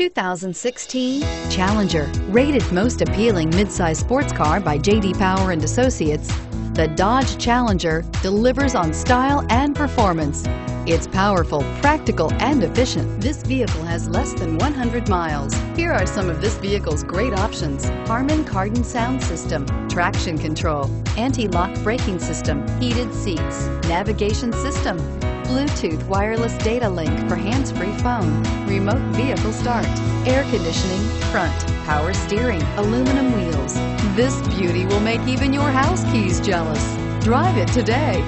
2016 Challenger, rated most appealing midsize sports car by J.D. Power and Associates. The Dodge Challenger delivers on style and performance. It's powerful, practical, and efficient. This vehicle has less than 100 miles. Here are some of this vehicle's great options. Harman Kardon sound system, traction control, anti-lock braking system, heated seats, navigation system, Bluetooth wireless data link for hands-free phone, remote vehicle start, air conditioning, front, power steering, aluminum wheels. This beauty will make even your house keys jealous. Drive it today.